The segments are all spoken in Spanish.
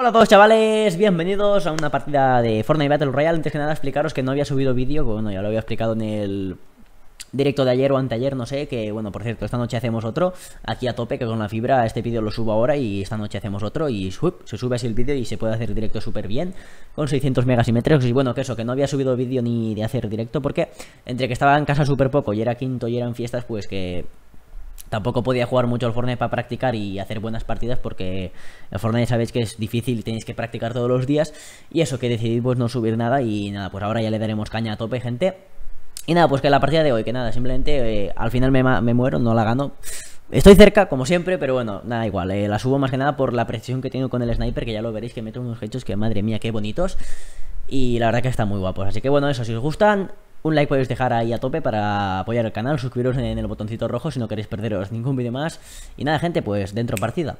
Hola a todos chavales, bienvenidos a una partida de Fortnite Battle Royale. Antes que nada explicaros que no había subido vídeo, bueno ya lo había explicado en el directo de ayer o anteayer, no sé, que bueno, por cierto, esta noche hacemos otro, aquí a tope, que con la fibra este vídeo lo subo ahora y esta noche hacemos otro y se sube así el vídeo y se puede hacer directo súper bien, con 600 megas y metros y bueno, que eso, que no había subido vídeo ni de hacer directo porque entre que estaba en casa súper poco y era quinto y eran fiestas, pues que Tampoco podía jugar mucho al Fortnite para practicar y hacer buenas partidas porque el Fortnite sabéis que es difícil y tenéis que practicar todos los días. Y eso, que decidí pues no subir nada y nada, pues ahora ya le daremos caña a tope, gente. Y nada, pues que la partida de hoy, que nada, simplemente eh, al final me, muero, no la gano. Estoy cerca, como siempre, pero bueno, nada igual. Eh, la subo más que nada por la precisión que tengo con el sniper, que ya lo veréis que meto unos hechos que madre mía, qué bonitos. Y la verdad que está muy guapos. Así que bueno, eso, si os gustan, un like podéis dejar ahí a tope para apoyar el canal, suscribiros en el botoncito rojo si no queréis perderos ningún vídeo más. Y nada, gente, pues dentro partida.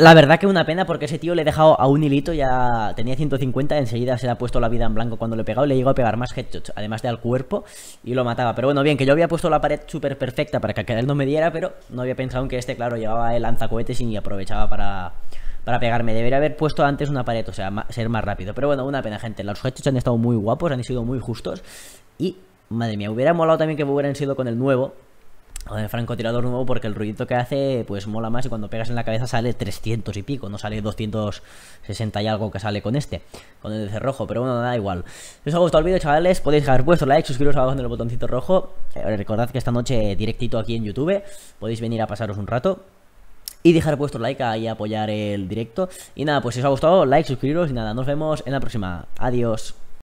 La verdad que una pena porque ese tío le he dejado a un hilito, ya tenía 150, enseguida se le ha puesto la vida en blanco cuando le he pegado, le llegó a pegar más headshots, además de al cuerpo, y lo mataba. Pero bueno, bien, que yo había puesto la pared súper perfecta para que él no me diera, pero no había pensado en que este, claro, llevaba el lanzacohetes y aprovechaba para, para pegarme. Debería haber puesto antes una pared, o sea, ser más rápido. Pero bueno, una pena, gente. Los headshots han estado muy guapos, han sido muy justos. Y, madre mía, hubiera molado también que hubieran sido con el nuevo, con el francotirador nuevo porque el ruidito que hace pues mola más y cuando pegas en la cabeza sale 300 y pico, no sale 260 y algo que sale con este, con el de cerrojo, pero bueno, da igual. Si os ha gustado el vídeo, chavales, podéis dejar vuestro like, suscribiros abajo en el botoncito rojo. Eh, recordad que esta noche directito aquí en YouTube, podéis venir a pasaros un rato. Y dejar vuestro like ahí apoyar el directo. Y nada, pues si os ha gustado, like, suscribiros y nada, nos vemos en la próxima. Adiós.